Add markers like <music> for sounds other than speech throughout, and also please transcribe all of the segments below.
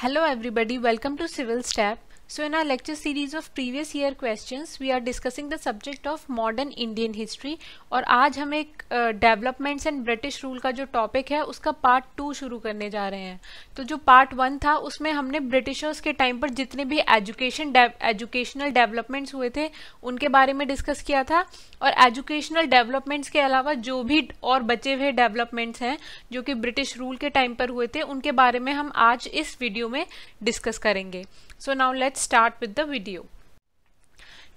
Hello everybody, welcome to Civil Step. So in our lecture series of previous year questions, we are discussing the subject of modern Indian history. और आज हम एक developments and British rule का जो topic है उसका part two शुरू करने जा रहे हैं। तो जो पार्ट वन था उसमें हमने ब्रिटिशर्स के टाइम पर जितने भी एजुकेशन एजुकेशनल डेवलपमेंट्स हुए थे उनके बारे में डिस्कस किया था। और एजुकेशनल डेवलपमेंट्स के अलावा जो भी और बचे हुए डेवलपमेंट्स हैं जो कि ब्रिटिश रूल के टाइम पर हुए थे उनके बारे में हम आज इस वीडियो में डिस्कस करेंगे। So now let's start with the video.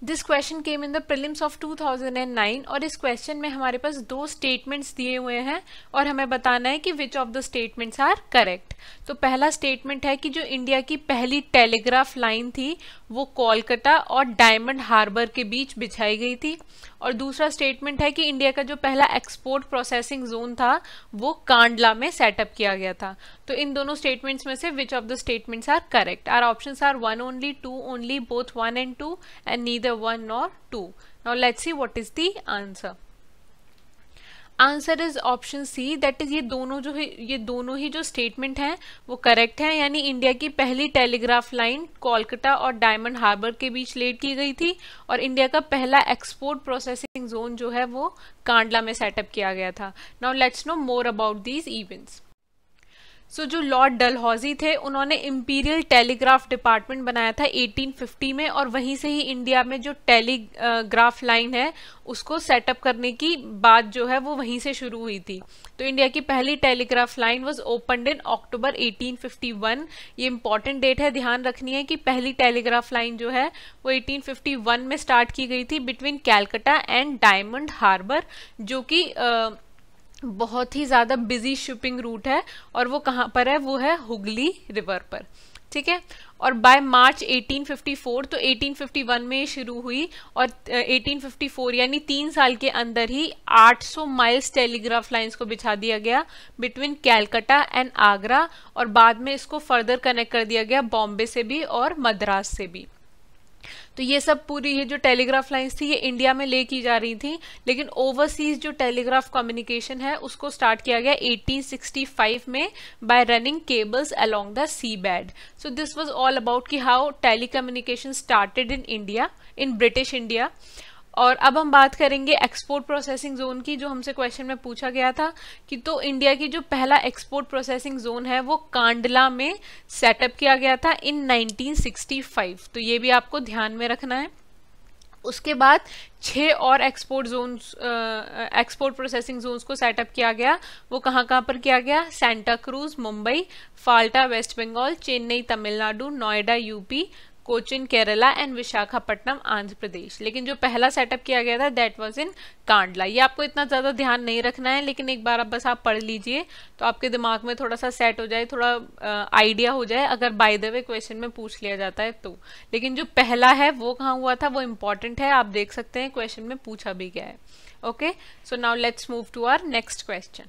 This question came in the prelims of 2009 और इस क्वेश्चन में हमारे पास दो स्टेटमेंट्स दिए हुए हैं और हमें बताना है कि which of the statements are correct तो पहला स्टेटमेंट है कि जो इंडिया की पहली टेलीग्राफ लाइन थी, वो कोलकाता और डायमंड हार्बर के बीच बिछाई गई थी और दूसरा स्टेटमेंट है कि इंडिया का जो पहला एक्सपोर्ट प्रोसेसिंग जोन था, वो कांडला में सेटअप किया गया था। तो इन दोनों स्टेटमेंट्स में से which of the statements are correct our option are one only two only both one and two and neither one और two now let's see what is the answer answer is option C that is ये दोनों जो है, ये दोनों ही जो statement हैं, वो करेक्ट हैं, यानी इंडिया की पहली टेलीग्राफ लाइन कोलकाता और डायमंड हार्बर के बीच लेट की गई थी, और इंडिया का पहला एक्सपोर्ट प्रोसेसिंग जोन जो है, वो कांडला में सेटअप किया गया था। Now let's know more about these events so so, जो लॉर्ड डलहौजी थे उन्होंने इम्पीरियल टेलीग्राफ डिपार्टमेंट बनाया था 1850 में और वहीं से ही इंडिया में जो टेलीग्राफ लाइन है उसको सेटअप करने की बात जो है वो वहीं से शुरू हुई थी। तो इंडिया की पहली telegraph line was opened in October 1851 ये इंपॉर्टेंट डेट है ध्यान रखनी है कि पहली टेलीग्राफ लाइन जो है वो 1851 में स्टार्ट की गई थी बिटवीन कैलकटा एंड डायमंड हार्बर जो कि बहुत ही ज़्यादा बिज़ी शिपिंग रूट है और वो कहाँ पर है? वो है हुगली रिवर पर, ठीक है? और बाय मार्च 1854 तो 1851 में शुरू हुई और 1854 यानी तीन साल के अंदर ही 800 माइल्स टेलीग्राफ लाइंस को बिछा दिया गया बिटवीन कैलकाटा एंड आगरा और बाद में इसको फर्दर कनेक्ट कर दिया गया बॉम्बे से भी और मद्रास से भी। तो ये सब पूरी ये जो टेलीग्राफ लाइंस थी, ये इंडिया में ले की जा रही थी, लेकिन ओवरसीज जो टेलीग्राफ कम्युनिकेशन है, उसको स्टार्ट किया गया 1865 में by running cables along the sea bed so this was all about कि how telecommunication started in India in British India और अब हम बात करेंगे एक्सपोर्ट प्रोसेसिंग जोन की, जो हमसे क्वेश्चन में पूछा गया था कि तो इंडिया की जो पहला एक्सपोर्ट प्रोसेसिंग जोन है, वो कांडला में सेटअप किया गया था इन 1965 तो ये भी आपको ध्यान में रखना है। उसके बाद छः और export zones export processing zones को सेटअप किया गया। वो कहाँ कहाँ पर किया गया? Santacruz Mumbai Falta West Bengal Chennai Tamil Nadu Noida UP Cochin, Kerala and Visakhapatnam, Andhra Pradesh. लेकिन जो पहला सेटअप किया गया था दैट वाज इन कांडला ये आपको इतना ज़्यादा ध्यान नहीं रखना है, लेकिन एक बार आप बस आप पढ़ लीजिए तो आपके दिमाग में थोड़ा सा सेट हो जाए, थोड़ा आइडिया हो जाए, अगर बाय द वे क्वेश्चन में पूछ लिया जाता है तो। लेकिन जो पहला है, वो कहाँ हुआ था, वो इंपॉर्टेंट है, आप देख सकते हैं क्वेश्चन में पूछा भी गया है। Okay so now let's move to our next question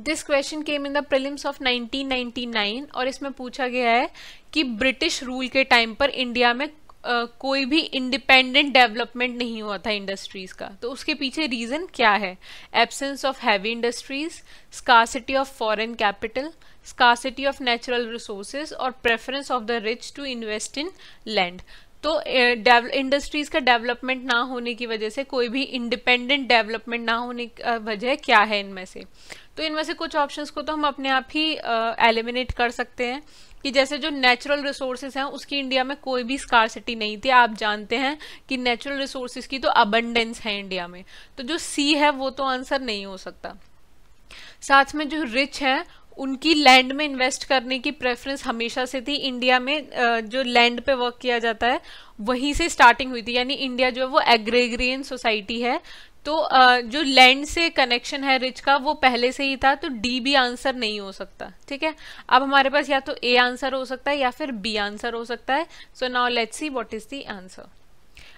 this question came in the prelims of 1999 और इसमें पूछा गया है कि ब्रिटिश रूल के टाइम पर इंडिया में Uh, कोई भी इंडिपेंडेंट डेवलपमेंट नहीं हुआ था इंडस्ट्रीज़ का। तो उसके पीछे रीजन क्या है? Absence of heavy industries scarcity of foreign capital scarcity of natural resources और preference of the rich to invest in land तो इंडस्ट्रीज़ का डेवलपमेंट ना होने की वजह से, कोई भी इंडिपेंडेंट डेवलपमेंट ना होने की वजह क्या है इनमें से? तो इनमें से कुछ ऑप्शंस को तो हम अपने आप ही एलिमिनेट कर सकते हैं कि जैसे जो नेचुरल रिसोर्सेज हैं, उसकी इंडिया में कोई भी स्कारसिटी नहीं थी। आप जानते हैं कि नेचुरल रिसोर्सेज की तो अबंडेंस है इंडिया में। तो जो सी है, वो तो आंसर नहीं हो सकता। साथ में जो रिच है उनकी लैंड में इन्वेस्ट करने की प्रेफरेंस हमेशा से थी। इंडिया में जो लैंड पे वर्क किया जाता है, वहीं से स्टार्टिंग हुई थी। यानी इंडिया जो है, वो एग्रेग्रियन सोसाइटी है। तो जो लैंड से कनेक्शन है रिच का, वो पहले से ही था तो डी भी आंसर नहीं हो सकता। ठीक है? अब हमारे पास या तो ए आंसर हो सकता है या फिर बी आंसर हो सकता है। So now let's see what is the answer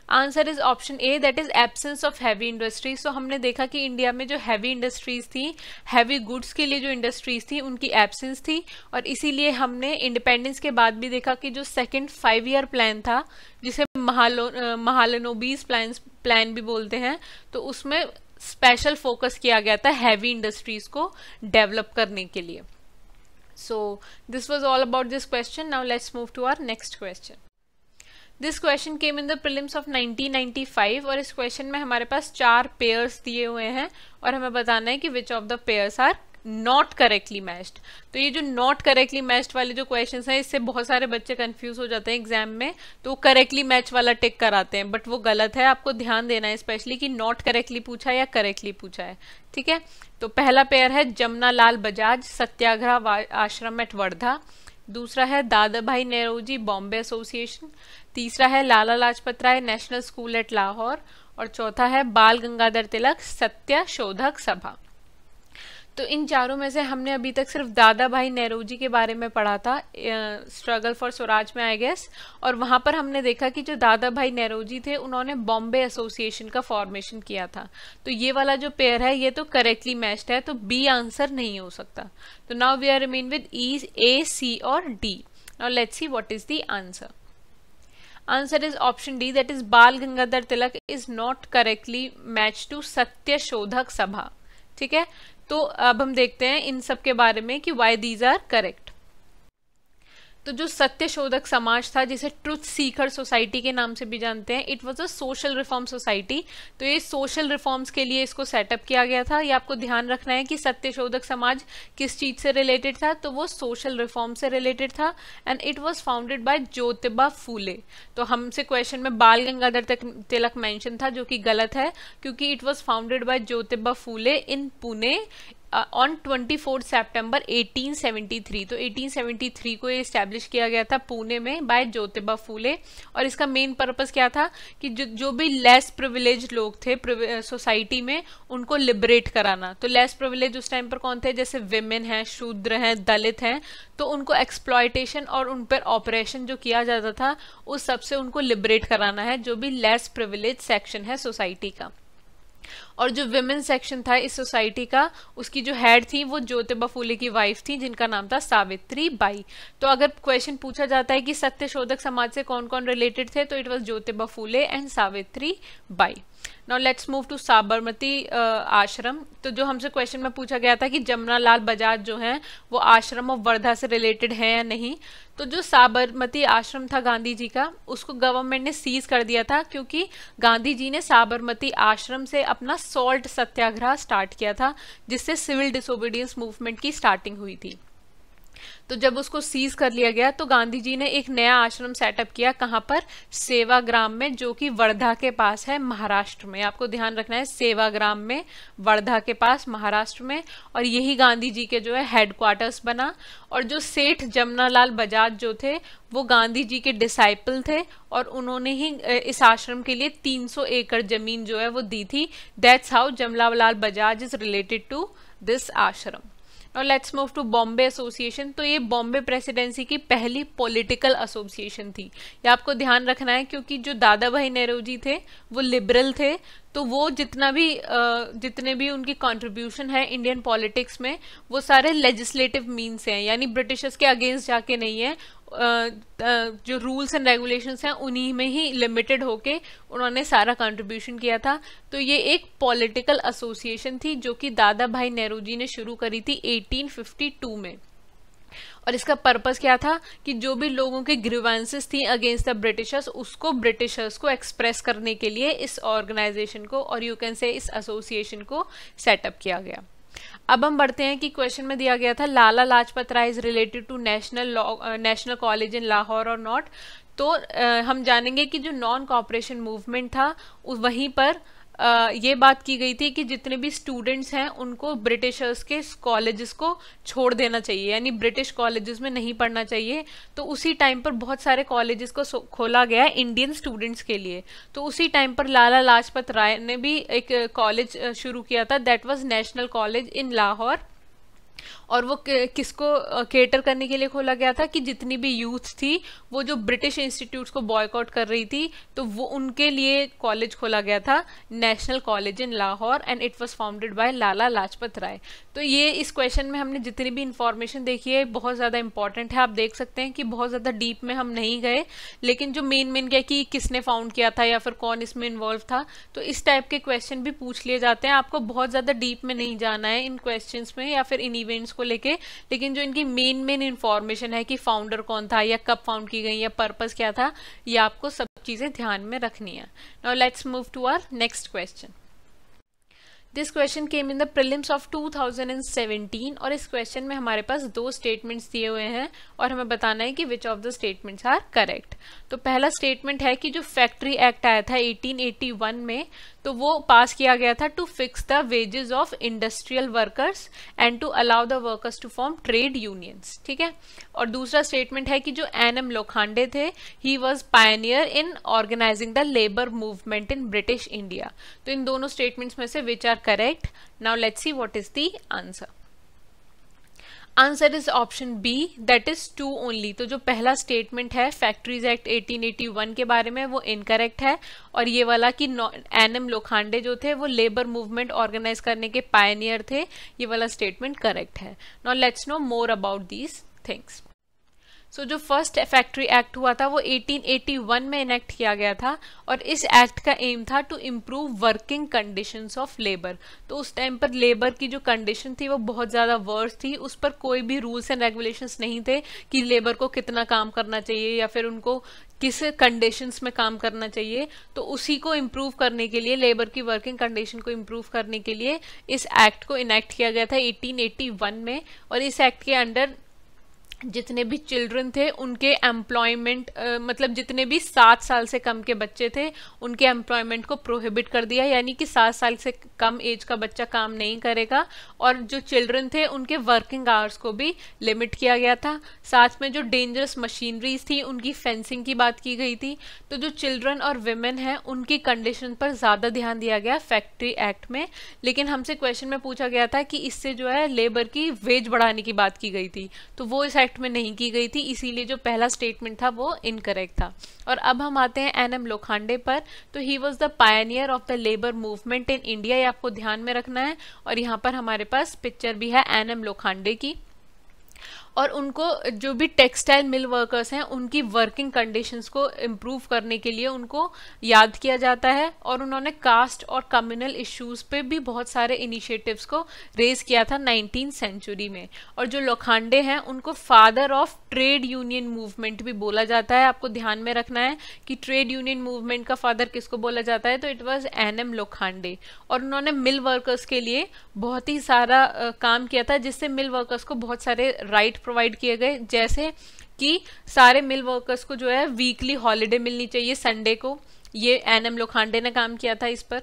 answer is option A that is absence of heavy industries तो हमने देखा कि इंडिया में जो हैवी इंडस्ट्रीज़ थी हैवी गुड्स के लिए जो इंडस्ट्रीज़ थी, उनकी एब्सेंस थी और इसीलिए हमने इंडिपेंडेंस के बाद भी देखा कि जो सेकेंड फाइव ईयर प्लान था, जिसे महालो महालनोबीज प्लान प्लान भी बोलते हैं तो उसमें स्पेशल फोकस किया गया था हैवी इंडस्ट्रीज़ को डेवलप करने के लिए So, this was all about this question. Now, let's move to our next question. This question came in the prelims of 1995 और इस क्वेश्चन में हमारे पास चार पेयर्स दिए हुए हैं और हमें बताना है कि which of the pairs are not correctly matched तो ये जो नॉट करेक्टली मैच्ड वाले जो क्वेश्चन हैं, इससे बहुत सारे बच्चे कंफ्यूज हो जाते हैं एग्ज़ाम में तो करेक्टली मैच वाला टिक कराते हैं बट वो गलत है, आपको ध्यान देना है स्पेशली कि नॉट करेक्टली पूछा है या करेक्टली पूछा है, ठीक है? तो पहला पेयर है जमुना लाल बजाज, सत्याग्रह आश्रम एट वर्धा। दूसरा है दादा भाई नेहरू जी, बॉम्बे एसोसिएशन तीसरा है Lala Lajpat Rai national school at Lahore और चौथा है बाल गंगाधर तिलक, सत्य शोधक सभा। तो इन चारों में से हमने अभी तक सिर्फ़ दादा भाई नेहरू जी के बारे में पढ़ा था स्ट्रगल फॉर स्वराज में आई गेस और वहाँ पर हमने देखा कि जो दादा भाई नेहरू जी थे, उन्होंने बॉम्बे एसोसिएशन का फॉर्मेशन किया था। तो ये वाला जो पेयर है, ये तो करेक्टली मैच्ड है तो बी आंसर नहीं हो सकता। तो now we are remain with E A C और D now let's see what is the answer answer is option D that is Bal Gangadhar Tilak is not correctly match to Satya Shodhak Sabha ठीक है? तो अब हम देखते हैं इन सब के बारे में कि वाई दीज आर करेक्ट तो जो सत्य शोधक समाज था, जिसे ट्रुथ सीकर सोसाइटी के नाम से भी जानते हैं it was a social reform society तो ये सोशल रिफॉर्म्स के लिए इसको सेटअप किया गया था। ये आपको ध्यान रखना है कि सत्य शोधक समाज किस चीज़ से रिलेटेड था? तो वो सोशल रिफॉर्म से रिलेटेड था and it was founded by Jyotiba Phule. तो हमसे क्वेश्चन में बाल गंगाधर तिलक मेंशन था, जो कि गलत है, क्योंकि it was founded by Jyotiba Phule in Pune on twenty fourth September 1873 तो 1873 को ये इस्टेब्लिश किया गया था पुणे में बाय ज्योतिबा फूले। और इसका मेन पर्पज़ क्या था? कि जो जो भी लेस प्रिविलेज लोग थे सोसाइटी में, उनको लिबरेट कराना। तो लेस प्रिविलेज उस टाइम पर कौन थे? जैसे विमेन हैं, शूद्र हैं, दलित हैं तो उनको एक्सप्लॉयटेशन और उन पर ऑपरेशन जो किया जाता था, उस सबसे उनको लिबरेट कराना है, जो भी लेस प्रिविलेज सेक्शन है सोसाइटी का। और जो विमेन सेक्शन था इस सोसाइटी का, उसकी जो हेड थी वो ज्योतिबा फूले की वाइफ थी, जिनका नाम था सावित्री बाई। तो अगर क्वेश्चन पूछा जाता है कि सत्य शोधक समाज से कौन कौन रिलेटेड थे तो it was Jyotiba Phule and Savitri Bai. Now let's move to Sabarmati Ashram तो जो हमसे क्वेश्चन में पूछा गया था कि जमुना लाल बजाज जो है, वो आश्रम ऑफ़ वर्धा से रिलेटेड है या नहीं? तो जो साबरमती आश्रम था गांधी जी का, उसको गवर्नमेंट ने सीज कर दिया था क्योंकि गांधी जी ने साबरमती आश्रम से अपना सॉल्ट सत्याग्रह स्टार्ट किया था, जिससे सिविल डिसोबीडियंस मूवमेंट की स्टार्टिंग हुई थी। तो जब उसको सीज कर लिया गया तो गांधी जी ने एक नया आश्रम सेटअप किया कहाँ पर? सेवाग्राम में, जो कि वर्धा के पास है, महाराष्ट्र में। आपको ध्यान रखना है, सेवाग्राम में, वर्धा के पास, महाराष्ट्र में। और यही गांधी जी के जो है हेडक्वार्टर्स बना। और जो सेठ जमुनालाल बजाज जो थे, वो गांधी जी के डिसाइपल थे। और उन्होंने ही इस आश्रम के लिए 300 एकड़ ज़मीन जो है वो दी थी। That's how Jamnalal Bajaj is related to this ashram. और let's move to Bombay association तो ये बॉम्बे प्रेसिडेंसी की पहली पॉलिटिकल एसोसिएशन थी। ये आपको ध्यान रखना है क्योंकि जो दादा भाई नेहरू जी थे, वो लिबरल थे। तो वो जितना भी जितने भी उनकी कंट्रीब्यूशन है इंडियन पॉलिटिक्स में, वो सारे लेजिस्लेटिव मीन्स हैं। यानी ब्रिटिशर्स के अगेंस्ट जाके नहीं है। जो रूल्स एंड रेगुलेशंस हैं, उन्हीं में ही लिमिटेड होके उन्होंने सारा कंट्रीब्यूशन किया था। तो ये एक पॉलिटिकल एसोसिएशन थी, जो कि दादा भाई नेहरू जी ने शुरू करी थी 1852 में। और इसका पर्पस क्या था? कि जो भी लोगों की ग्रीवेंसेस थी अगेंस्ट द ब्रिटिशर्स उसको ब्रिटिशर्स को एक्सप्रेस करने के लिए इस ऑर्गेनाइजेशन को, और यू कैन से इस एसोसिएशन को सेटअप किया गया। अब हम बढ़ते हैं कि क्वेश्चन में दिया गया था Lala Lajpat Rai is related to national national college in Lahore और नॉट तो uh, हम जानेंगे कि जो नॉन कॉपरेशन मूवमेंट था वहीं पर ये बात की गई थी कि जितने भी स्टूडेंट्स हैं, उनको ब्रिटिशर्स के कॉलेजेस को छोड़ देना चाहिए। यानी ब्रिटिश कॉलेजेस में नहीं पढ़ना चाहिए। तो उसी टाइम पर बहुत सारे कॉलेजेस को खोला गया इंडियन स्टूडेंट्स के लिए। तो उसी टाइम पर लाला लाजपत राय ने भी एक कॉलेज शुरू किया था। That was national college in Lahore और वो किसको केटर करने के लिए खोला गया था कि जितनी भी यूथ थी, वो जो ब्रिटिश इंस्टीट्यूट्स को बॉयकआउट कर रही थी तो वो उनके लिए कॉलेज खोला गया था national college in Lahore and it was founded by Lala Lajpat Rai तो ये इस क्वेश्चन में हमने जितनी भी इंफॉर्मेशन देखी है, बहुत ज़्यादा इंपॉर्टेंट है। आप देख सकते हैं कि बहुत ज़्यादा डीप में हम नहीं गए, लेकिन जो मेन मेन क्या कि किसने फाउंड किया था या फिर कौन इसमें इन्वॉल्व था तो इस टाइप के क्वेश्चन भी पूछ लिए जाते हैं। आपको बहुत ज़्यादा डीप में नहीं जाना है इन क्वेश्चन में या फिर इन इवेंट्स को लेके, लेकिन जो इनकी मेन मेन इंफॉर्मेशन है कि फाउंडर कौन था, या कब फाउंड की गई, या पर्पस क्या था, ये आपको सब चीज़ें ध्यान में रखनी है। Now let's move to our next question this question came in the prelims of 2017 और इस क्वेश्चन में हमारे पास दो स्टेटमेंट्स दिए हुए हैं और हमें बताना है कि which of the statements are correct तो पहला स्टेटमेंट है कि जो फैक्ट्री एक्ट आया था 1881 में तो वो पास किया गया था to fix the wages of industrial workers and to allow the workers to form trade unions ठीक है? और दूसरा स्टेटमेंट है कि जो एन एम लोखांडे थे he was pioneer in organising the labour movement in British India तो इन दोनों स्टेटमेंट्स में से which are correct now let's see what is the answer answer is option B that is two only तो जो पहला statement है factories act 1881 के बारे में, वो इनकरेक्ट है। और ये वाला कि एन एम लोखांडे जो थे, वो लेबर मूवमेंट ऑर्गेनाइज करने के पायनियर थे, ये वाला स्टेटमेंट करेक्ट है। Not let's know more about these things so so, जो फ़र्स्ट फैक्ट्री एक्ट हुआ था वो 1881 में इनेक्ट किया गया था और इस एक्ट का एम था to improve working conditions of labour तो उस टाइम पर लेबर की जो कंडीशन थी वो बहुत ज़्यादा वर्स थी। उस पर कोई भी रूल्स एंड रेगुलेशंस नहीं थे कि लेबर को कितना काम करना चाहिए या फिर उनको किस कंडीशंस में काम करना चाहिए। तो उसी को इम्प्रूव करने के लिए लेबर की वर्किंग कंडीशन को इम्प्रूव करने के लिए इस एक्ट को इनेक्ट किया गया था 1881 में और इस एक्ट के अंडर जितने भी चिल्ड्रन थे, उनके एम्प्लॉयमेंट मतलब जितने भी सात साल से कम के बच्चे थे, उनके एम्प्लॉयमेंट को प्रोहिबिट कर दिया। यानी कि सात साल से कम एज का बच्चा काम नहीं करेगा। और जो चिल्ड्रन थे, उनके वर्किंग आवर्स को भी लिमिट किया गया था। साथ में जो डेंजरस मशीनरीज थी, उनकी फेंसिंग की बात की गई थी। तो जो चिल्ड्रन और वेमेन हैं, उनकी कंडीशन पर ज़्यादा ध्यान दिया गया फैक्ट्री एक्ट में। लेकिन हमसे क्वेश्चन में पूछा गया था कि इससे जो है लेबर की वेज बढ़ाने की बात की गई थी। तो वो इस एक्ट में नहीं की गई थी, इसीलिए जो पहला स्टेटमेंट था वो इनकरेक्ट था। और अब हम आते हैं एन एम लोखांडे पर। तो he was the pioneer of the labour movement in India ये आपको ध्यान में रखना है। और यहाँ पर हमारे पास पिक्चर भी है एन एम लोखांडे की। और उनको जो भी टेक्सटाइल मिल वर्कर्स हैं, उनकी वर्किंग कंडीशंस को इम्प्रूव करने के लिए उनको याद किया जाता है और उन्होंने कास्ट और कम्युनल इश्यूज़ पे भी बहुत सारे इनिशिएटिव्स को रेज किया था नाइनटीन सेंचुरी में। और जो लोखांडे हैं, उनको father of trade union movement भी बोला जाता है। आपको ध्यान में रखना है कि ट्रेड यूनियन मूवमेंट का फादर किसको बोला जाता है? तो it was N M Lokhande और उन्होंने मिल वर्कर्स के लिए बहुत ही सारा काम किया था, जिससे मिल वर्कर्स को बहुत सारे राइट प्रोवाइड किए गए। जैसे कि सारे मिल वर्कर्स को जो है वीकली हॉलीडे मिलनी चाहिए संडे को। ये एन एम लोखांडे ने काम किया था इस पर।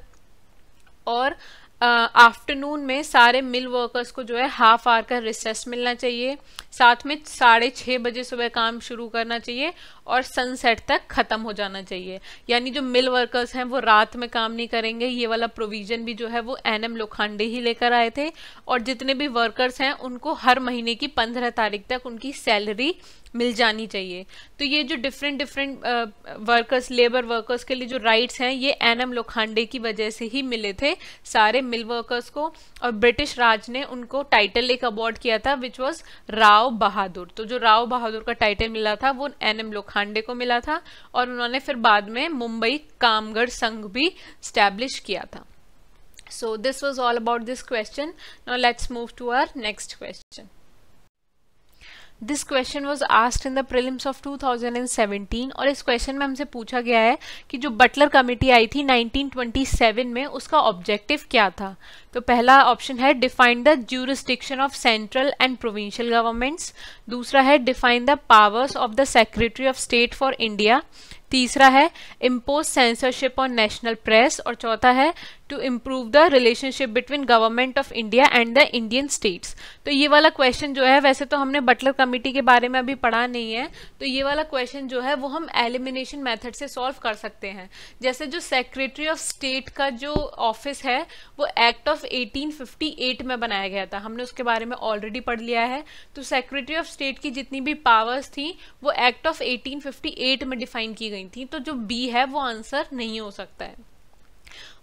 और आफ्टरनून में सारे मिल वर्कर्स को जो है हाफ़ आवर का रिसेस मिलना चाहिए। साथ में साढ़े छः बजे सुबह काम शुरू करना चाहिए और सनसेट तक ख़त्म हो जाना चाहिए। यानी जो मिल वर्कर्स हैं, वो रात में काम नहीं करेंगे। ये वाला प्रोविज़न भी जो है, वो एन एम लोखांडे ही लेकर आए थे। और जितने भी वर्कर्स हैं, उनको हर महीने की पंद्रह तारीख तक उनकी सैलरी मिल जानी चाहिए। तो ये जो different different workers labour workers के लिए जो राइट्स हैं, ये एन एम लोखांडे की वजह से ही मिले थे। सारे मिल वर्कर्स को और ब्रिटिश राज ने उनको टाइटल एक अवार्ड किया था विच वॉज़ राव बहादुर तो जो राव बहादुर का टाइटल मिला था, वो एन एम लोखांडे को मिला था और उन्होंने फिर बाद में मुंबई कामगढ़ संघ भी स्टैब्लिश किया था। So this was all about this question now let's move to our next question this question was asked in the prelims of 2017 और इस क्वेश्चन में हमसे पूछा गया है कि जो बटलर कमेटी आई थी 1927 में, उसका ऑब्जेक्टिव क्या था? तो पहला ऑप्शन है define the jurisdiction of central and provincial governments दूसरा है define the powers of the secretary of state for India तीसरा है impose censorship on national press और चौथा है to improve the relationship between government of India and the Indian states तो ये वाला क्वेश्चन जो है, वैसे तो हमने बटलर कमेटी के बारे में अभी पढ़ा नहीं है। तो ये वाला क्वेश्चन जो है, वो हम एलिमिनेशन मेथड से सॉल्व कर सकते हैं। जैसे जो सेक्रेटरी ऑफ़ स्टेट का जो ऑफ़िस है, वो एक्ट ऑफ़ 1858 में बनाया गया था। हमने उसके बारे में ऑलरेडी पढ़ लिया है। तो सेक्रेटरी ऑफ़ स्टेट की जितनी भी पावर्स थी, वो एक्ट ऑफ़ 1858 में डिफाइन की गई थी। तो जो बी है, वो आंसर नहीं हो सकता है।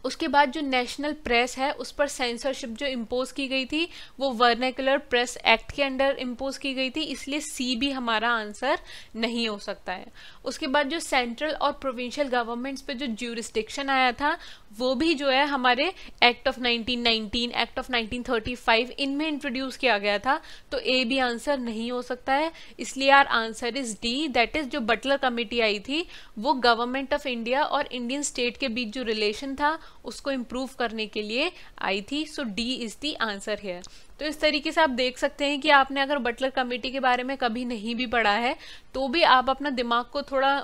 उसके बाद जो नेशनल प्रेस है, उस पर सेंसरशिप जो इम्पोज की गई थी, वो वर्नेकुलर प्रेस एक्ट के अंडर इम्पोज की गई थी, इसलिए सी भी हमारा आंसर नहीं हो सकता है। उसके बाद जो सेंट्रल और प्रोविंशियल गवर्नमेंट्स पे जो ज्यूरिस्डिक्शन आया था, वो भी जो है हमारे एक्ट ऑफ़ 1919 एक्ट ऑफ़ 1935 इनमें इंट्रोड्यूस किया गया था तो ए भी आंसर नहीं हो सकता है। इसलिए our answer is D that is जो बटलर कमेटी आई थी, वो गवर्नमेंट ऑफ़ इंडिया और इंडियन स्टेट के बीच जो रिलेशन था उसको इम्प्रूव करने के लिए आई थी। So D is the answer here तो इस तरीके से आप देख सकते हैं कि आपने अगर बटलर कमेटी के बारे में कभी नहीं भी पढ़ा है तो भी आप अपना दिमाग को थोड़ा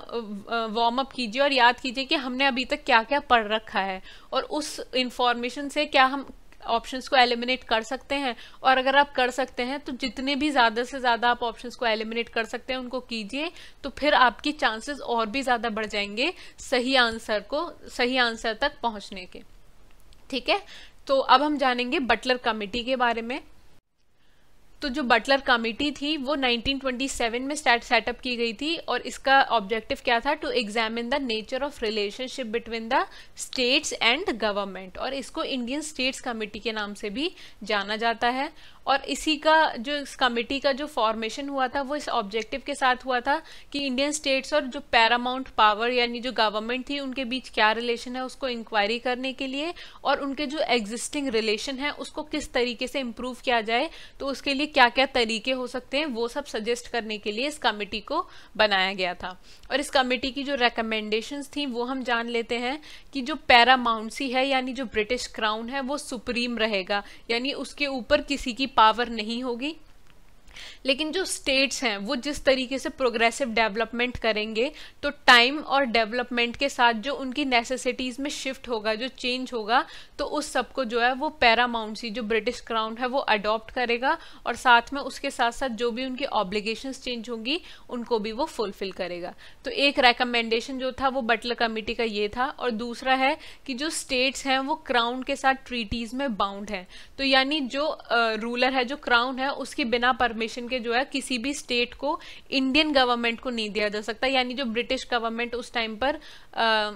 वार्म अप कीजिए और याद कीजिए कि हमने अभी तक क्या क्या पढ़ रखा है और उस इंफॉर्मेशन से क्या हम ऑप्शंस को एलिमिनेट कर सकते हैं। और अगर आप कर सकते हैं तो जितने भी ज़्यादा से ज़्यादा आप ऑप्शंस को एलिमिनेट कर सकते हैं, उनको कीजिए तो फिर आपकी चांसेस और भी ज़्यादा बढ़ जाएँगे सही आंसर को, सही आंसर तक पहुँचने के। ठीक है? तो अब हम जानेंगे बटलर कमेटी के बारे में। तो जो बटलर कमेटी थी, वो 1927 में सेटअप की गई थी और इसका ऑब्जेक्टिव क्या था? To examine the nature of relationship between the states and government और इसको इंडियन स्टेट्स कमेटी के नाम से भी जाना जाता है। और इसी का जो इस कमेटी का जो फॉर्मेशन हुआ था, वो इस ऑब्जेक्टिव के साथ हुआ था कि इंडियन स्टेट्स और जो पैरामाउंट पावर यानी जो गवर्नमेंट थी, उनके बीच क्या रिलेशन है, उसको इंक्वायरी करने के लिए और उनके जो एग्जिस्टिंग रिलेशन है, उसको किस तरीके से इम्प्रूव किया जाए तो उसके लिए क्या क्या तरीके हो सकते हैं, वो सब सजेस्ट करने के लिए इस कमेटी को बनाया गया था। और इस कमेटी की जो रिकमेंडेशन थी, वो हम जान लेते हैं कि जो पैरामाउंसी है यानी जो ब्रिटिश क्राउन है, वो सुप्रीम रहेगा, यानी उसके ऊपर किसी की पावर नहीं होगी। लेकिन जो स्टेट्स हैं, वो जिस तरीके से प्रोग्रेसिव डेवलपमेंट करेंगे तो टाइम और डेवलपमेंट के साथ जो उनकी नेसेसिटीज़ में शिफ्ट होगा, जो चेंज होगा तो उस सबको जो है वो पैरामाउंसी जो ब्रिटिश क्राउन है, वो अडॉप्ट करेगा और साथ में उसके साथ साथ जो भी उनकी ऑब्लिगेशन चेंज होंगी, उनको भी वो फुलफिल करेगा। तो एक रिकमेंडेशन जो था, वो बटलर कमेटी का ये था और दूसरा है कि जो स्टेट्स हैं, वो क्राउन के साथ ट्रीटीज़ में बाउंड है। तो यानी जो रूलर है, जो क्राउन है, उसके बिना परमिशन के जो है किसी भी स्टेट को इंडियन गवर्नमेंट को नहीं दिया जा सकता। यानी जो ब्रिटिश गवर्नमेंट उस टाइम पर आ,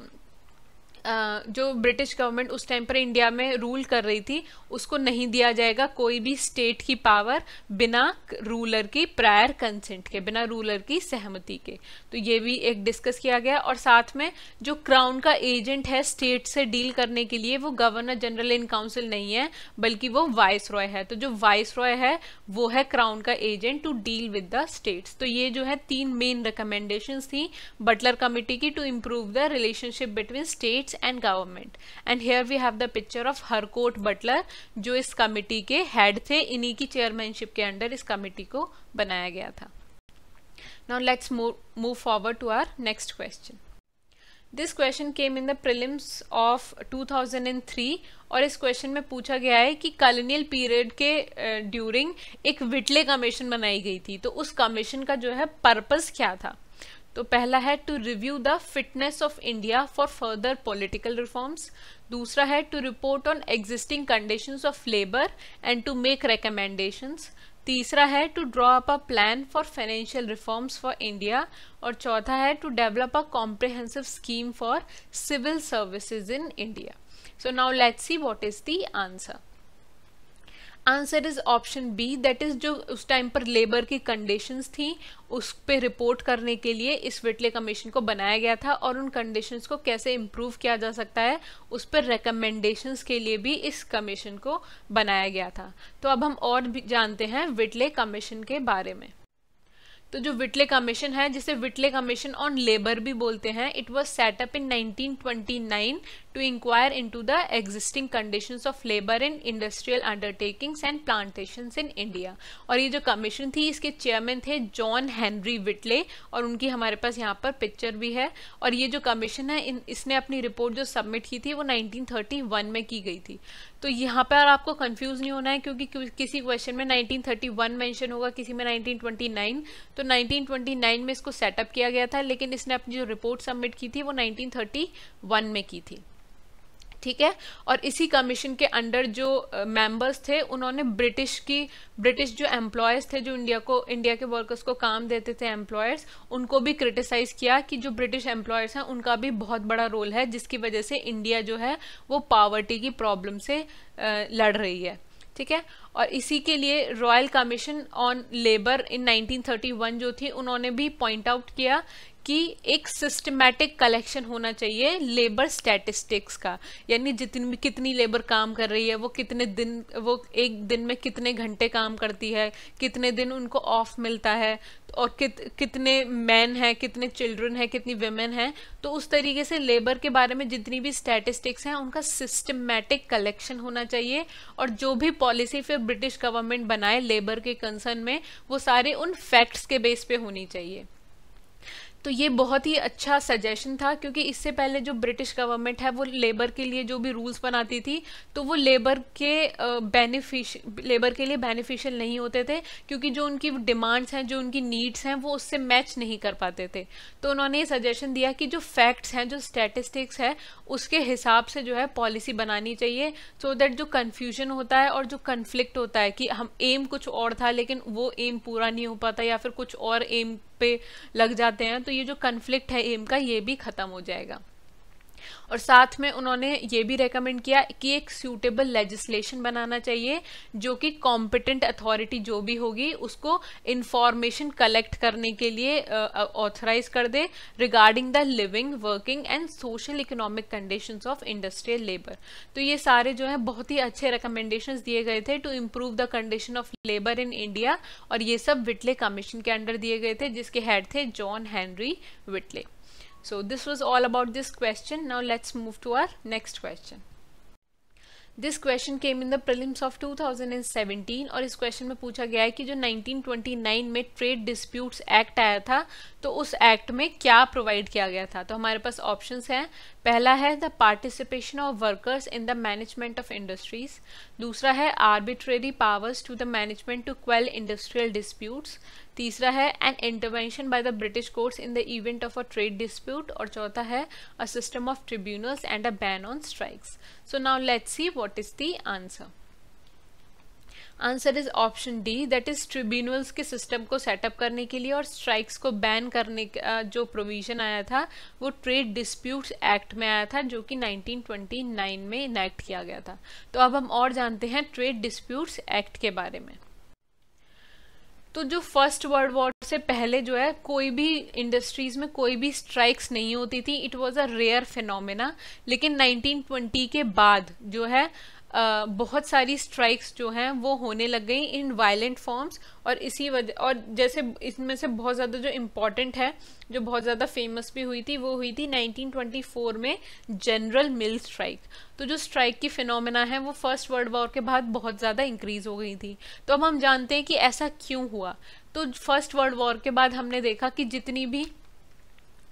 जो ब्रिटिश गवर्नमेंट उस टाइम पर इंडिया में रूल कर रही थी, उसको नहीं दिया जाएगा कोई भी स्टेट की पावर बिना रूलर की प्रायर कंसेंट के, बिना रूलर की सहमति के। तो ये भी एक डिस्कस किया गया और साथ में जो क्राउन का एजेंट है स्टेट से डील करने के लिए, वो गवर्नर जनरल इन काउंसिल नहीं है, बल्कि वो वाइस रॉय है। तो जो वाइस रॉय है, वो है क्राउन का agent to deal with the states तो ये जो है तीन मेन रिकमेंडेशन थी बटलर कमिटी की to improve the relationship between states and government and here we have the picture of Harcourt Butler जो इस कमिटी के हेड थे इन्हीं की चेयरमैनशिप के अंडर इस कमिटी को बनाया गया था। Now let's move forward to our next question this question came in the prelims of 2003 और इस क्वेश्चन में पूछा गया है कि कॉलोनियल पीरियड के ड्यूरिंग uh, एक विटले कमीशन बनाई गई थी। तो उस कमीशन का जो है पर्पस क्या था? तो पहला है to review the fitness of India for further political reforms दूसरा है to report on existing conditions of labour and to make recommendations तीसरा है to draw up a plan for financial reforms for India और चौथा है to develop a comprehensive scheme for civil services in India so now let's see what is the answer answer is option B that is जो उस time पर labour की conditions थी, उस पर रिपोर्ट करने के लिए इस विटले कमीशन को बनाया गया था और उन कंडीशंस को कैसे इम्प्रूव किया जा सकता है, उस पर रिकमेंडेशंस के लिए भी इस कमीशन को बनाया गया था। तो अब हम और भी जानते हैं विटले कमीशन के बारे में। तो जो विटले कमीशन है, जिसे विटले कमीशन ऑन लेबर भी बोलते हैं it was set up in 1929 to inquire into the existing conditions of labour in industrial undertakings and plantation in India और ये जो कमीशन थी, इसके चेयरमैन थे जॉन हेनरी विटले और उनकी हमारे पास यहाँ पर पिक्चर भी है। और ये जो कमीशन है, इन, इसने अपनी रिपोर्ट जो सबमिट की थी, वो 1931 में की गई थी। तो यहाँ पर आपको कंफ्यूज नहीं होना है, क्योंकि किसी क्वेश्चन में 1931 मेंशन होगा, किसी में 1929 तो 1929 में इसको सेटअप किया गया था, लेकिन इसने अपनी जो रिपोर्ट सबमिट की थी, वो 1931 में की थी। ठीक है? और इसी कमीशन के अंडर जो मेंबर्स थे, उन्होंने ब्रिटिश की ब्रिटिश जो एम्प्लॉयज़ थे, जो इंडिया को इंडिया के वर्कर्स को काम देते थे एम्प्लॉयर्स उनको भी क्रिटिसाइज किया कि जो ब्रिटिश एम्प्लॉयर्स हैं, उनका भी बहुत बड़ा रोल है, जिसकी वजह से इंडिया जो है, वो पावर्टी की प्रॉब्लम से लड़ रही है। ठीक है? और इसी के लिए royal commission on labour in 1931 जो थी, उन्होंने भी पॉइंट आउट किया कि एक सिस्टमैटिक कलेक्शन होना चाहिए लेबर स्टैटिस्टिक्स का। यानी जितनी कितनी लेबर काम कर रही है, वो कितने दिन, वो एक दिन में कितने घंटे काम करती है, कितने दिन उनको ऑफ़ मिलता है, और कित, कितने मैन हैं, कितने चिल्ड्रन हैं, कितनी वेमेन हैं तो उस तरीके से लेबर के बारे में जितनी भी स्टैटिस्टिक्स हैं, उनका सिस्टमैटिक कलेक्शन होना चाहिए, और जो भी पॉलिसी फिर ब्रिटिश गवर्नमेंट बनाए लेबर के कंसर्न में, वो सारे उन फैक्ट्स के बेस पे होनी चाहिए। तो ये बहुत ही अच्छा सजेशन था, क्योंकि इससे पहले जो ब्रिटिश गवर्नमेंट है, वो लेबर के लिए जो भी रूल्स बनाती थी तो वो लेबर के बेनिफिश लेबर के लिए बेनिफिशियल नहीं होते थे, क्योंकि जो उनकी डिमांड्स हैं, जो उनकी नीड्स हैं, वो उससे मैच नहीं कर पाते थे। तो उन्होंने ये सजेशन दिया कि जो फैक्ट्स हैं, जो स्टैटिस्टिक्स है, उसके हिसाब से जो है पॉलिसी बनानी चाहिए सो so दैट जो कन्फ्यूज़न होता है और जो कन्फ्लिक्ट होता है कि हम एम कुछ और था, लेकिन वो एम पूरा नहीं हो पाता, या फिर कुछ और एम पे लग जाते हैं तो ये जो कन्फ्लिक्ट है, एम का, ये भी ख़त्म हो जाएगा। और साथ में उन्होंने ये भी रेकमेंड किया कि एक सूटेबल लेजिस्लेशन बनाना चाहिए, जो कि कॉम्पिटेंट अथॉरिटी जो भी होगी, उसको इंफॉर्मेशन कलेक्ट करने के लिए ऑथराइज कर दे regarding the living working and social economic condition of industrial labour तो ये सारे जो है बहुत ही अच्छे रिकमेंडेशन दिए गए थे to improve the condition of labour in India और ये सब विटले कमीशन के अंडर दिए गए थे, जिसके हेड थे John Henry Whitley So, this was all about this question. Now, let's move to our next question. This question came in the prelims of 2017 और इस क्वेश्चन में पूछा गया है कि जो 1929 में ट्रेड डिस्प्यूट्स एक्ट आया था तो उस एक्ट में क्या प्रोवाइड किया गया था तो हमारे पास ऑप्शंस हैं पहला है the participation of workers in the management of industries दूसरा है arbitrary powers to the management to quell industrial disputes तीसरा है an intervention by the British courts in the event of a trade dispute और चौथा है a system of tribunals and a ban on strikes so now let's see what is the answer answer is option D that is tribunals के system को setup करने के लिए और strikes को बैन करने का जो प्रोविज़न आया था, वो ट्रेड डिस्प्यूट्स एक्ट में आया था, जो कि 1929 में इनैक्ट किया गया था। तो अब हम और जानते हैं ट्रेड डिस्प्यूट्स एक्ट के बारे में। तो जो फ़र्स्ट वर्ल्ड वॉर से पहले जो है, कोई भी इंडस्ट्रीज़ में कोई भी स्ट्राइक्स नहीं होती थी. It was a rare phenomena लेकिन 1920 के बाद जो है बहुत सारी स्ट्राइक्स जो हैं, वो होने लग गई इन वायलेंट फॉर्म्स और इसी वजह और जैसे इसमें से बहुत ज़्यादा जो इंपॉर्टेंट है, जो बहुत ज़्यादा फ़ेमस भी हुई थी, वो हुई थी 1924 में जनरल मिल स्ट्राइक तो जो स्ट्राइक की फिनोमेना है, वो फ़र्स्ट वर्ल्ड वॉर के बाद बहुत ज़्यादा इंक्रीज हो गई थी. तो अब हम जानते हैं कि ऐसा क्यों हुआ? तो फ़र्स्ट वर्ल्ड वॉर के बाद हमने देखा कि जितनी भी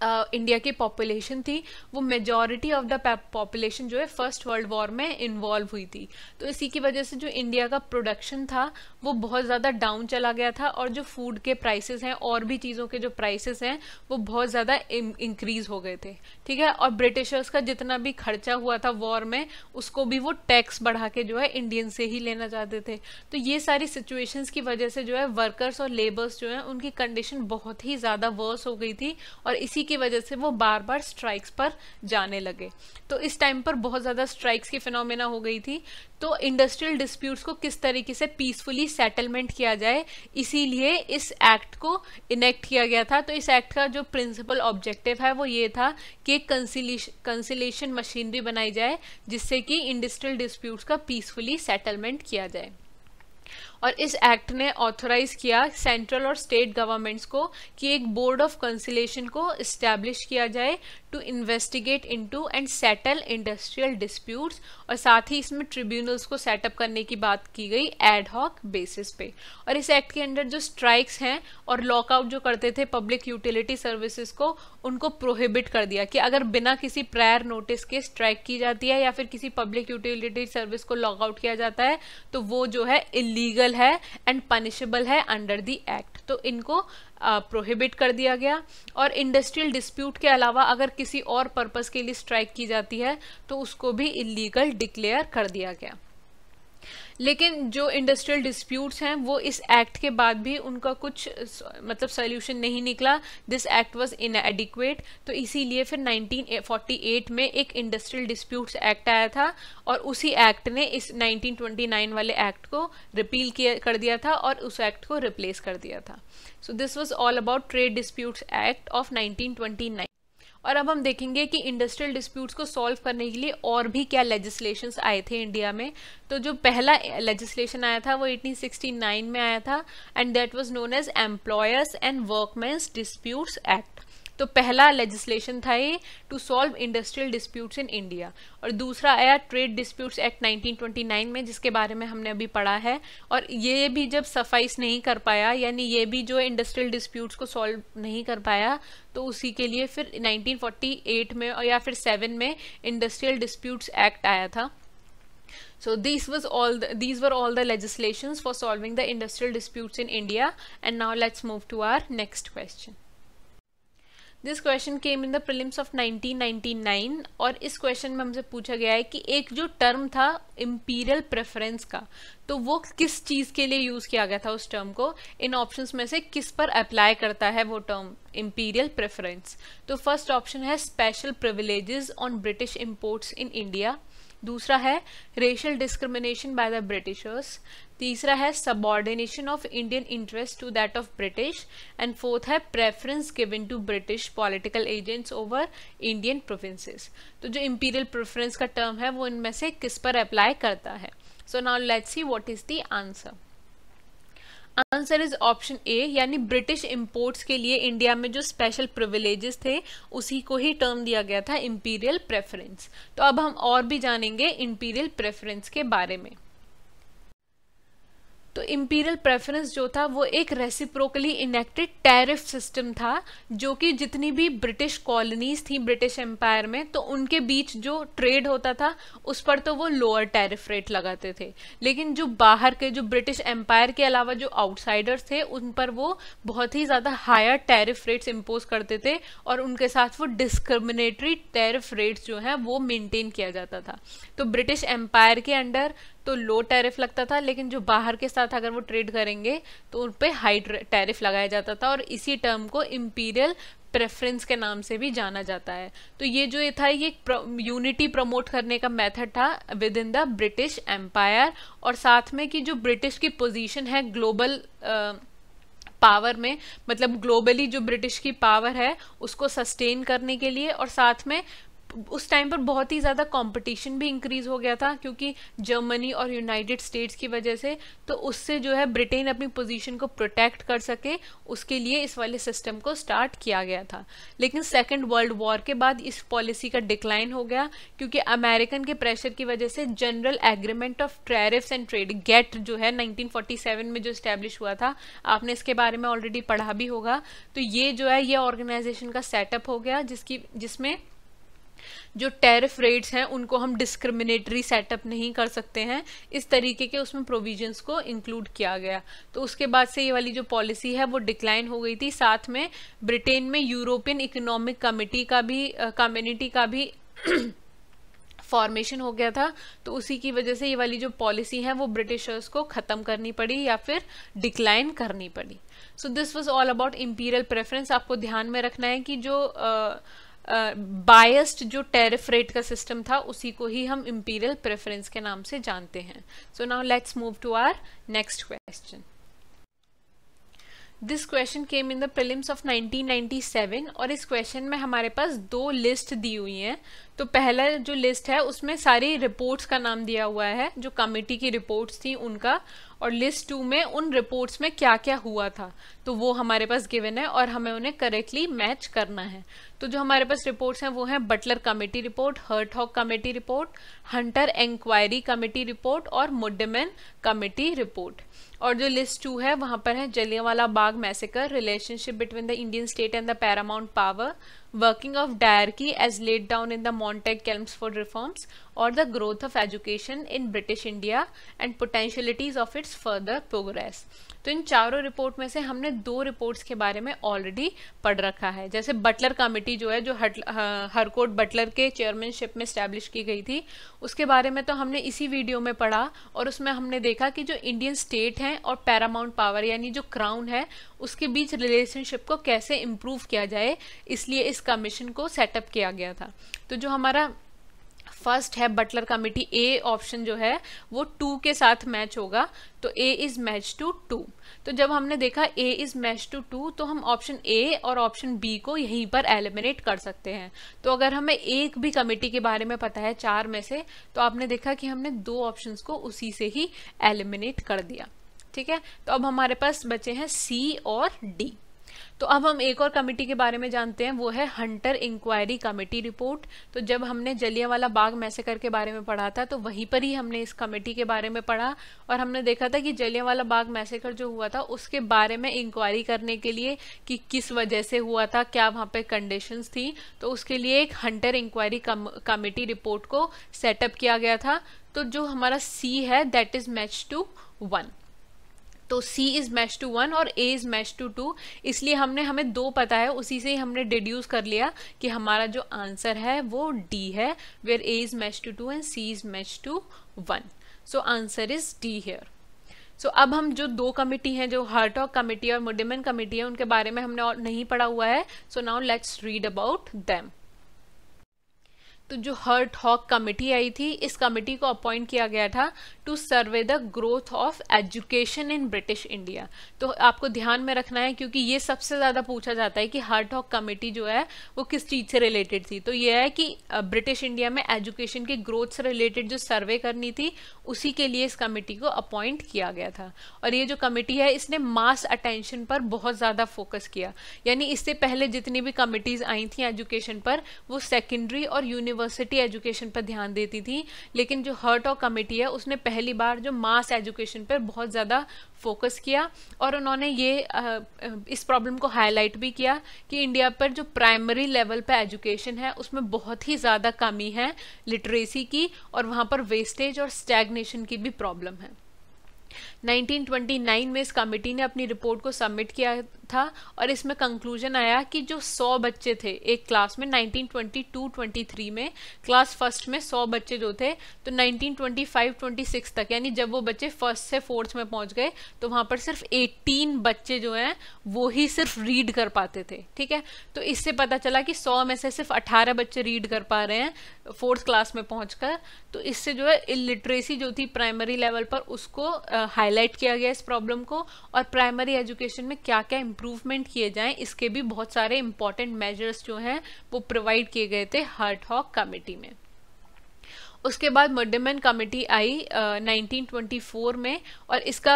इंडिया की पॉपुलेशन थी, वो मेजॉरिटी ऑफ़ द पॉपुलेशन जो है फ़र्स्ट वर्ल्ड वॉर में इन्वॉल्व हुई थी। तो इसी की वजह से जो इंडिया का प्रोडक्शन था, वो बहुत ज़्यादा डाउन चला गया था और जो फ़ूड के प्राइसेस हैं, और भी चीज़ों के जो प्राइसेस हैं, वो बहुत ज़्यादा इंक्रीज हो गए थे। ठीक है? और ब्रिटिशर्स का जितना भी खर्चा हुआ था वॉर में, उसको भी वो टैक्स बढ़ा के जो है इंडियन से ही लेना चाहते थे। तो ये सारी सिचुएशंस की वजह से जो है वर्कर्स और लेबर्स जो है, उनकी कंडीशन बहुत ही ज़्यादा वर्स हो गई थी। और इसी की वजह से वो बार बार स्ट्राइक्स पर जाने लगे। तो इस टाइम पर बहुत ज़्यादा स्ट्राइक्स की फिनोमेना हो गई थी। तो इंडस्ट्रियल डिस्प्यूट्स को किस तरीके से पीसफुली सेटलमेंट किया जाए, इसीलिए इस एक्ट को इनेक्ट किया गया था। तो इस एक्ट का जो प्रिंसिपल ऑब्जेक्टिव है वो ये था कि कंसिलेशन मशीनरी बनाई जाए, जिससे कि इंडस्ट्रियल डिस्प्यूट्स का पीसफुली सेटलमेंट किया जाए। और इस एक्ट ने ऑथोराइज किया सेंट्रल और स्टेट गवर्नमेंट्स को कि एक बोर्ड ऑफ़ कंसिलेशन को इस्टेब्लिश किया जाए to investigate into and settle industrial disputes और साथ ही इसमें ट्रिब्यूनल्स को सेटअप करने की बात की गई एड हॉक बेसिस पे। और इस एक्ट के अंडर जो स्ट्राइक्स हैं और लॉकआउट जो करते थे पब्लिक यूटिलिटी सर्विसेज़ को, उनको प्रोहिबिट कर दिया कि अगर बिना किसी प्रायर नोटिस के स्ट्राइक की जाती है या फिर किसी पब्लिक यूटिलिटी सर्विस को लॉकआउट किया जाता है तो वो जो है इलीगल इलीगल है एंड पनिशेबल है अंडर द एक्ट तो इनको प्रोहिबिट uh, कर दिया गया। और इंडस्ट्रियल डिस्प्यूट के अलावा अगर किसी और पर्पज के लिए स्ट्राइक की जाती है तो उसको भी इलीगल डिक्लेयर कर दिया गया। लेकिन जो इंडस्ट्रियल डिस्प्यूट्स हैं, वो इस एक्ट के बाद भी उनका कुछ मतलब सोल्यूशन नहीं निकला। दिस एक्ट वाज इनएडिक्वेट तो इसीलिए फिर 1948 में एक इंडस्ट्रियल डिस्प्यूट्स एक्ट आया था और उसी एक्ट ने इस 1929 वाले एक्ट को रिपील किया, कर दिया था और उस एक्ट को रिप्लेस कर दिया था। So this was all about trade disputes act of nineteen और अब हम देखेंगे कि इंडस्ट्रियल डिस्प्यूट्स को सॉल्व करने के लिए और भी क्या लेजिस्लेशंस आए थे इंडिया में। तो जो पहला लेजिस्लेशन आया था वो 1869 में आया था and that was known as employers and workmen's disputes act तो पहला लेजिस्लेशन था ये to solve industrial disputes in India और दूसरा आया ट्रेड डिस्प्यूट्स एक्ट 1929 में जिसके बारे में हमने अभी पढ़ा है और ये भी जब सफाइस नहीं कर पाया यानी ये भी जो इंडस्ट्रियल डिस्प्यूट्स को सॉल्व नहीं कर पाया तो उसी के लिए फिर 1948 में और या फिर 7 में इंडस्ट्रियल डिस्प्यूट्स एक्ट आया था So these was all the, these were all the legislations for solving the industrial disputes in India and now let's move to our next question. This question came in the prelims of 1999 और इस क्वेश्चन में हमसे पूछा गया है कि एक जो टर्म था इम्पीरियल प्रेफरेंस का तो वो किस चीज़ के लिए यूज़ किया गया था उस टर्म को? इन ऑप्शंस में से किस पर अप्लाई करता है वो टर्म इम्पीरियल प्रेफरेंस तो फ़र्स्ट ऑप्शन है special privileges on British imports in India दूसरा है racial discrimination by the britishers तीसरा है subordination of Indian interest to that of British and fourth है preference given to British political agents over Indian provinces तो जो imperial preference का term है, वो इनमें से किस पर अप्लाई करता है? So now let's see what is the answer answer is option A यानी ब्रिटिश इंपोर्ट्स के लिए इंडिया में जो स्पेशल प्रिविलेजेस थे, उसी को ही टर्म दिया गया था इम्पीरियल प्रेफरेंस तो अब हम और भी जानेंगे इम्पीरियल प्रेफरेंस के बारे में. तो इम्पीरियल प्रेफरेंस जो था, वो एक रेसिप्रोकली इनेक्टेड टैरिफ सिस्टम था, जो कि जितनी भी ब्रिटिश कॉलोनीज थी ब्रिटिश एम्पायर में तो उनके बीच जो ट्रेड होता था, उस पर तो वो लोअर टैरिफ रेट लगाते थे। लेकिन जो बाहर के, जो ब्रिटिश एम्पायर के अलावा जो आउटसाइडर्स थे, उन पर वो बहुत ही ज़्यादा हायर टैरिफ रेट्स इम्पोज करते थे और उनके साथ वो डिस्क्रिमिनेटरी टैरिफ रेट्स जो हैं, वो मेनटेन किया जाता था। तो ब्रिटिश एम्पायर के अंडर तो लो टैरिफ लगता था, लेकिन जो बाहर के साथ अगर वो ट्रेड करेंगे तो उन पर हाई टैरिफ लगाया जाता था और इसी टर्म को इम्पीरियल प्रेफरेंस के नाम से भी जाना जाता है। तो ये जो ये था, ये यूनिटी प्रमोट करने का मेथड था within the British empire और साथ में कि जो ब्रिटिश की पोजीशन है ग्लोबल पावर में मतलब ग्लोबली जो ब्रिटिश की पावर है, उसको सस्टेन करने के लिए और साथ में उस टाइम पर बहुत ही ज़्यादा कंपटीशन भी इंक्रीज हो गया था, क्योंकि जर्मनी और यूनाइटेड स्टेट्स की वजह से तो उससे जो है ब्रिटेन अपनी पोजीशन को प्रोटेक्ट कर सके, उसके लिए इस वाले सिस्टम को स्टार्ट किया गया था। लेकिन सेकेंड वर्ल्ड वॉर के बाद इस पॉलिसी का डिक्लाइन हो गया, क्योंकि अमेरिकन के प्रेशर की वजह से general agreement of tariffs and trade GATT जो है 1947 में जो स्टैब्लिश हुआ था, आपने इसके बारे में ऑलरेडी पढ़ा भी होगा। तो ये जो है, ये ऑर्गेनाइजेशन का सेटअप हो गया, जिसकी, जिसमें जो टेरिफ रेट्स हैं उनको हम डिस्क्रिमिनेटरी सेटअप नहीं कर सकते हैं। इस तरीके के उसमें प्रोविजंस को इंक्लूड किया गया। तो उसके बाद से ये वाली जो पॉलिसी है वो डिक्लाइन हो गई थी। साथ में ब्रिटेन में यूरोपियन इकोनॉमिक कमिटी का भी कम्युनिटी का भी <clears throat> फॉर्मेशन हो गया था। तो उसी की वजह से ये वाली जो पॉलिसी है वो ब्रिटिशर्स को ख़त्म करनी पड़ी या फिर डिक्लाइन करनी पड़ी। So this was all about imperial preference आपको ध्यान में रखना है कि जो uh, बायस्ड जो टेरिफ रेट का सिस्टम था, उसी को ही हम इम्पीरियल प्रेफरेंस के नाम से जानते हैं। So now let's move to our next question this question came in the prelims of 1997 और इस क्वेश्चन में हमारे पास दो लिस्ट दी हुई हैं। तो पहला जो लिस्ट है, उसमें सारी रिपोर्ट्स का नाम दिया हुआ है, जो कमिटी की रिपोर्ट्स थी, उनका। और लिस्ट टू में उन रिपोर्ट्स में क्या क्या हुआ था। तो वो हमारे पास गिवन है और हमें उन्हें करेक्टली मैच करना है। तो जो हमारे पास रिपोर्ट्स हैं वो हैं Butler committee report Hartog committee report Hunter inquiry committee report और मुडमेन कमेटी रिपोर्ट और जो लिस्ट टू है, वहाँ पर है Jallianwala Bagh massacre relationship between the Indian state and the paramount power working of dyarchy as laid down in the Montagu केल्म्स for reforms और the growth of education in British India and potentialities of its further progress तो इन चारों report में से हमने दो reports के बारे में ऑलरेडी पढ़ रखा है। जैसे बटलर कमेटी जो है, जो हरकोट बटलर के चेयरमैनशिप में स्टैब्लिश की गई थी, उसके बारे में तो हमने इसी वीडियो में पढ़ा और उसमें हमने देखा कि जो इंडियन स्टेट है और पैरामाउंट पावर यानी जो क्राउन है उसके बीच रिलेशनशिप को कैसे इम्प्रूव किया जाए, इसलिए इस कमीशन को सेटअप किया गया था। तो जो हमारा फ़र्स्ट है बटलर कमिटी ए ऑप्शन जो है, वो टू के साथ मैच होगा। तो A is match to two तो जब हमने देखा A is match to two तो हम ऑप्शन ए और ऑप्शन बी को यहीं पर एलिमिनेट कर सकते हैं। तो अगर हमें एक भी कमिटी के बारे में पता है, चार में से तो आपने देखा कि हमने दो ऑप्शंस को उसी से ही एलिमिनेट कर दिया। ठीक है? तो अब हमारे पास बचे हैं सी और डी तो अब हम एक और कमेटी के बारे में जानते हैं, वो है हंटर इंक्वायरी कमेटी रिपोर्ट तो जब हमने जलियावाला बाग मैसेकर के बारे में पढ़ा था तो वहीं पर ही हमने इस कमेटी के बारे में पढ़ा और हमने देखा था कि जलियावाला बाग मैसेकर जो हुआ था, उसके बारे में इंक्वायरी करने के लिए कि किस वजह से हुआ था, क्या वहाँ पे कंडीशंस थी। तो उसके लिए एक हंटर इंक्वायरी कमेटी रिपोर्ट को सेटअप किया गया था। तो जो हमारा सी है that is match to one तो C is match to one और A is match to two इसलिए हमने हमें दो पता है उसी से ही हमने डिड्यूस कर लिया कि हमारा जो आंसर है वो D है where A is match to two and C is match to one so answer is D here so so, अब हम जो दो कमिटी हैं जो हार्टॉक कमिटी और मुडिमन कमिटी है उनके बारे में हमने और नहीं पढ़ा हुआ है. So now let's read about them तो जो हर्ट हॉक कमेटी आई थी, इस कमेटी को अपॉइंट किया गया था to survey the growth of education in British India तो आपको ध्यान में रखना है क्योंकि ये सबसे ज़्यादा पूछा जाता है कि हर्ट हॉक कमेटी जो है, वो किस चीज़ से रिलेटेड थी? तो ये है कि ब्रिटिश इंडिया में एजुकेशन की ग्रोथ से रिलेटेड जो सर्वे करनी थी, उसी के लिए इस कमेटी को अपॉइंट किया गया था। और ये जो कमेटी है, इसने मास अटेंशन पर बहुत ज़्यादा फोकस किया। यानी इससे पहले जितनी भी कमिटीज़ आई थी एजुकेशन पर, वो सेकेंडरी और यूनिवर्सिटी यूनिवर्सिटी एजुकेशन पर ध्यान देती थी, लेकिन जो हर्ट ऑफ़ कमेटी है, उसने पहली बार जो मास एजुकेशन पर बहुत ज़्यादा फोकस किया और उन्होंने ये इस प्रॉब्लम को हाईलाइट भी किया कि इंडिया पर जो प्राइमरी लेवल पर एजुकेशन है, उसमें बहुत ही ज़्यादा कमी है लिटरेसी की और वहाँ पर वेस्टेज और स्टैगनेशन की भी प्रॉब्लम है। 1929 में इस कमेटी ने अपनी रिपोर्ट को सबमिट किया था और इसमें कंक्लूजन आया कि जो 100 बच्चे थे, एक क्लास में 1922-23 में क्लास फ़र्स्ट में 100 बच्चे जो थे तो 1925-26 तक, यानी जब वो बच्चे फ़र्स्ट से फोर्थ में पहुँच गए तो वहाँ पर सिर्फ़ 18 बच्चे जो हैं, वो ही सिर्फ़ रीड कर पाते थे, ठीक है? तो इससे पता चला कि सौ में से सिर्फ़ 18 बच्चे रीड कर पा रहे हैं फोर्थ क्लास में पहुँच तो इससे जो है इलिटरेसी जो थी प्राइमरी लेवल पर, उसको हाईलाइट किया गया इस प्रॉब्लम को, और प्राइमरी एजुकेशन में क्या क्या इम्प्रूवमेंट किए जाएँ इसके भी बहुत सारे इंपॉर्टेंट मेजर्स जो हैं वो प्रोवाइड किए गए थे हार्ट हॉक कमेटी में। उसके बाद मर्डेमन कमेटी आई uh, 1924 में और इसका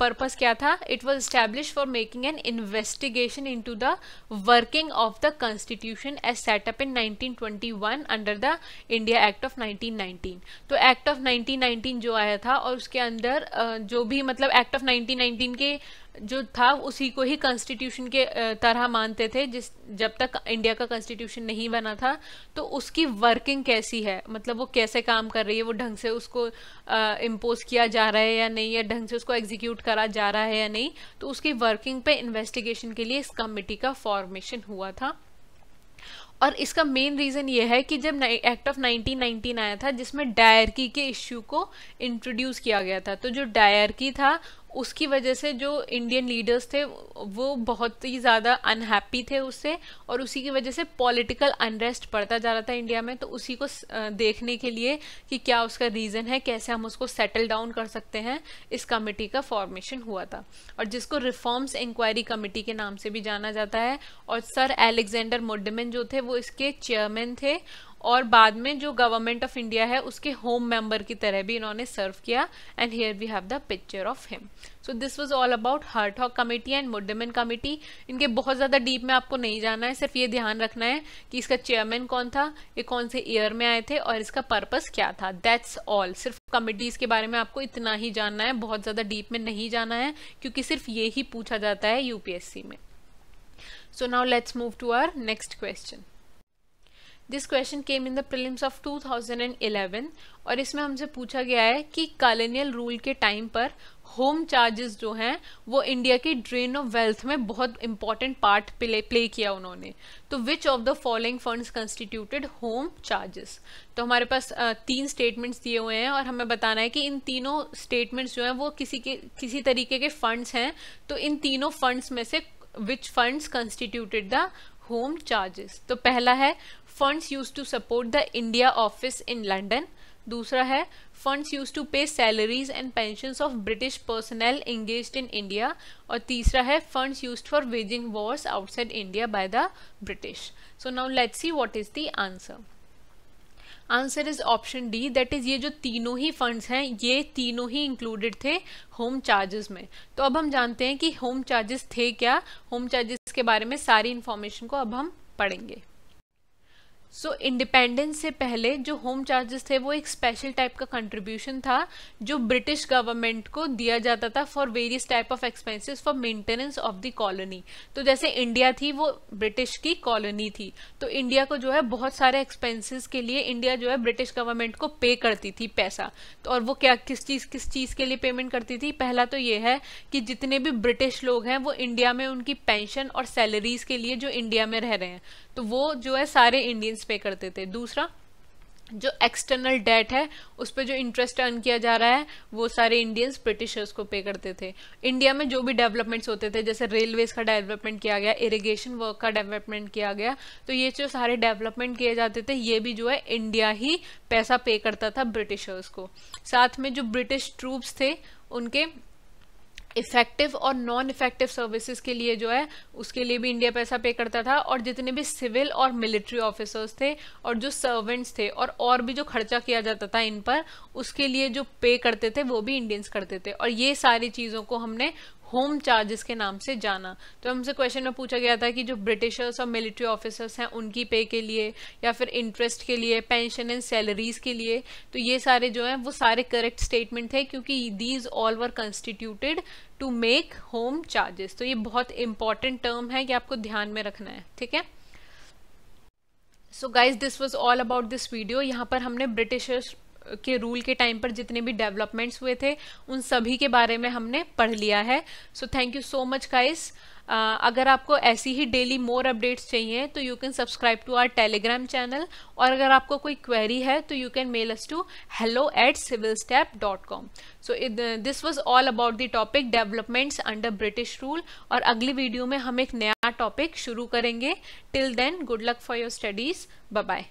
पर्पस uh, क्या था? It was establish for making an investigation into the working of the constitution as set up in 1921 under the India Act of 1919 तो एक्ट ऑफ़ 1919 जो आया था और उसके अंदर uh, जो भी मतलब एक्ट ऑफ़ 1919 के जो था, उसी को ही कॉन्स्टिट्यूशन के तरह मानते थे, जिस, जब तक इंडिया का कॉन्स्टिट्यूशन नहीं बना था तो उसकी वर्किंग कैसी है? मतलब वो कैसे काम कर रही है? वो ढंग से उसको इम्पोज किया जा रहा है या नहीं? या ढंग से उसको एग्जीक्यूट करा जा रहा है या नहीं? तो उसकी वर्किंग पे इन्वेस्टिगेशन के लिए इस कमिटी का फॉर्मेशन हुआ था। और इसका मेन रीज़न ये है कि जब एक्ट ऑफ़ 1919 आया था, जिसमें डायरकी के इश्यू को इंट्रोड्यूस किया गया था तो जो डायरकी था उसकी वजह से जो इंडियन लीडर्स थे, वो बहुत ही ज़्यादा अनहैप्पी थे उससे और उसी की वजह से पॉलिटिकल अनरेस्ट पड़ता जा रहा था इंडिया में। तो उसी को देखने के लिए कि क्या उसका रीज़न है, कैसे हम उसको सेटल डाउन कर सकते हैं, इस कमेटी का फॉर्मेशन हुआ था। और जिसको रिफॉर्म्स इंक्वायरी कमेटी के नाम से भी जाना जाता है। और सर एलेक्जेंडर मोडमेन जो थे, वो इसके चेयरमैन थे और बाद में जो गवर्नमेंट ऑफ़ इंडिया है, उसके होम मेंबर की तरह भी इन्होंने सर्व किया and here we have the picture of him so this was all about Hartog committee and Muddiman committee इनके बहुत ज़्यादा डीप में आपको नहीं जाना है, सिर्फ़ ये ध्यान रखना है कि इसका चेयरमैन कौन था, ये कौन से ईयर में आए थे, और इसका पर्पस क्या था. दैट्स ऑल सिर्फ़ कमिटीज़ के बारे में आपको इतना ही जानना है, बहुत ज़्यादा डीप में नहीं जाना है, क्योंकि सिर्फ़ ये ही पूछा जाता है यूपीएससी में. So now let's move to our next question this question came in the prelims of 2011 और इसमें हमसे पूछा गया है कि कॉलोनियल रूल के टाइम पर होम चार्जेस जो हैं, वो इंडिया की ड्रेन ऑफ़ वेल्थ में बहुत इंपॉर्टेंट पार्ट प्ले प्ले किया उन्होंने। तो which of the following funds constituted home charges तो हमारे पास तीन स्टेटमेंट्स दिए हुए हैं और हमें बताना है कि इन तीनों स्टेटमेंट्स जो हैं, वो किसी के, किसी तरीके के फंड्स हैं। तो इन तीनों फंड्स में से which funds constituted the home charges तो पहला है funds use to support the India office in London दूसरा है funds use to pay salaries and pension of British personnel engage in India और तीसरा है funds use for waging wars outside India by the British so now let's see what is the answer answer is option D that is ये जो तीनों ही funds हैं ये तीनों ही इंक्लूडेड थे होम चार्जेस में तो अब हम जानते हैं कि होम चार्जेस थे क्या होम चार्जेस के बारे में सारी इंफॉर्मेशन को अब हम पढ़ेंगे सो so, इंडिपेंडेंस से पहले जो होम चार्जेस थे वो एक स्पेशल टाइप का कंट्रीब्यूशन था जो ब्रिटिश गवर्नमेंट को दिया जाता था for various type of expenses for maintenance of the colony तो जैसे इंडिया थी वो ब्रिटिश की कॉलोनी थी. तो इंडिया को जो है बहुत सारे एक्सपेंसेस के लिए इंडिया जो है ब्रिटिश गवर्नमेंट को पे करती थी पैसा. तो और वो क्या किस चीज़ किस चीज़ के लिए पेमेंट करती थी? पहला तो ये है कि जितने भी ब्रिटिश लोग हैं वो इंडिया में उनकी पेंशन और सैलरीज के लिए जो इंडिया में रह रहे हैं. तो वो जो है सारे इंडियंस पे करते थे। दूसरा, जो एक्सटर्नल डेट है, उस पर जो इंटरेस्ट अर्न किया जा रहा है, वो सारे इंडियंस ब्रिटिशर्स को पे करते थे। इंडिया में जो भी डेवलपमेंट्स होते थे, जैसे रेलवेज का डेवलपमेंट किया गया इरिगेशन वर्क का डेवलपमेंट किया गया तो ये जो सारे डेवलपमेंट किए जाते थे, ये भी जो है इंडिया ही पैसा पे करता था ब्रिटिशर्स को। साथ में जो ब्रिटिश ट्रूप्स थे, उनके इफ़ेक्टिव और नॉन इफ़ेक्टिव सर्विसेज़ के लिए जो है, उसके लिए भी इंडिया पैसा पे करता था और जितने भी सिविल और मिलिट्री ऑफिसर्स थे और जो सर्वेंट्स थे और और भी जो खर्चा किया जाता था इन पर, उसके लिए जो पे करते थे, वो भी इंडियंस करते थे। और ये सारी चीज़ों को हमने होम चार्जेस के नाम से जाना। तो हमसे क्वेश्चन में पूछा गया था कि जो ब्रिटिशर्स और मिलिट्री ऑफिसर्स हैं, उनकी पे के लिए या फिर इंटरेस्ट के लिए पेंशन एंड सैलरीज के लिए तो ये सारे जो हैं, वो सारे करेक्ट स्टेटमेंट थे क्योंकि these all were constituted to make home charges तो ये बहुत इंपॉर्टेंट टर्म है कि आपको ध्यान में रखना है, ठीक है? So guys this was all about this video यहाँ पर हमने ब्रिटिशर्स के रूल के टाइम पर जितने भी डेवलपमेंट्स हुए थे, उन सभी के बारे में हमने पढ़ लिया है। So thank you so much guys अगर आपको ऐसी ही डेली मोर अपडेट्स चाहिए तो you can subscribe to our Telegram channel और अगर आपको कोई क्वेरी है तो you can mail us to hello at civil step dot com so this was all about the topic developments under British rule और अगली वीडियो में हम एक नया टॉपिक शुरू करेंगे. Till then good luck for your studies bye